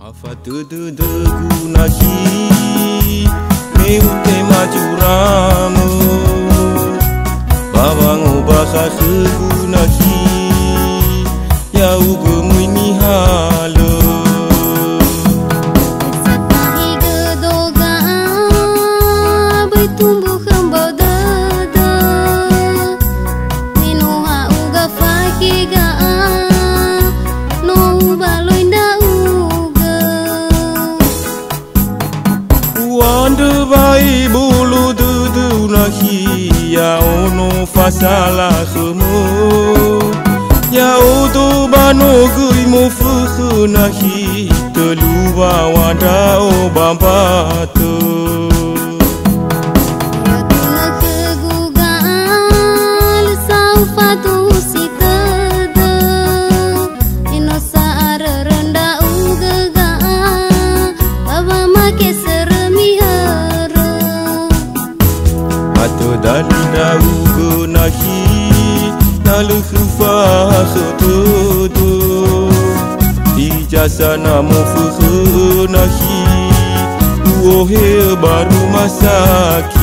Afa de de de gunaji me ute majuramu. Babang obasa segunaji ya ugu Tumbuhan nu fasa la Ya udu banu gui mu fuhu nahi Teluwa wanda bambatu. Ijazah namu mufuhu nahi Uohe baru masaki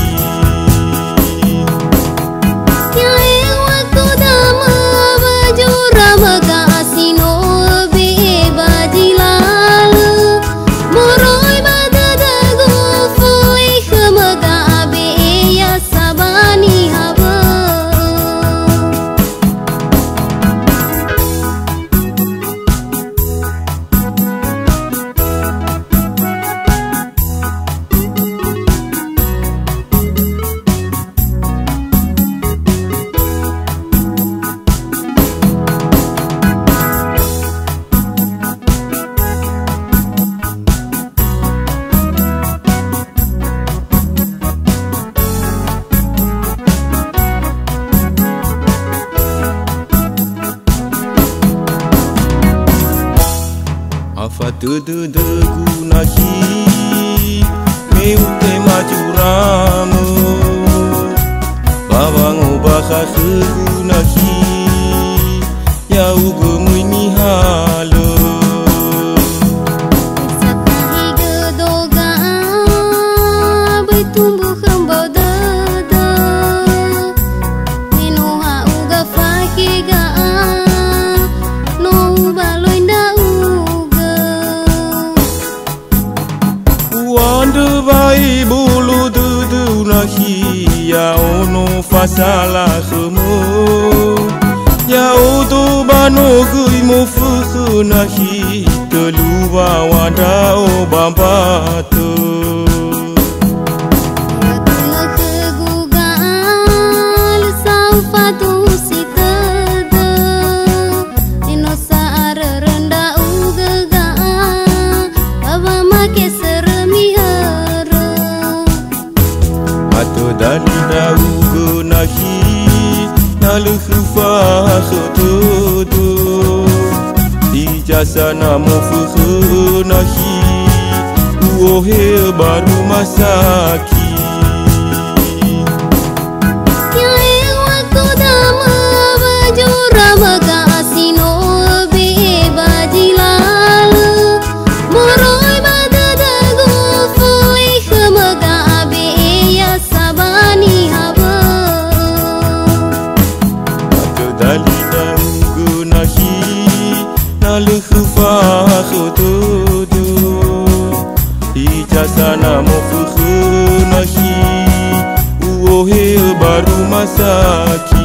Afa dedegu nahi Meute maju ramu Bawang obah khasegu nahi Yau gemui mihala masalahmu. Yautu banu guimu fuku nahi Teluwa wadao bambatu. lehufahtutu nahi. Uohe baru masa na mofuhu uohe baruma saki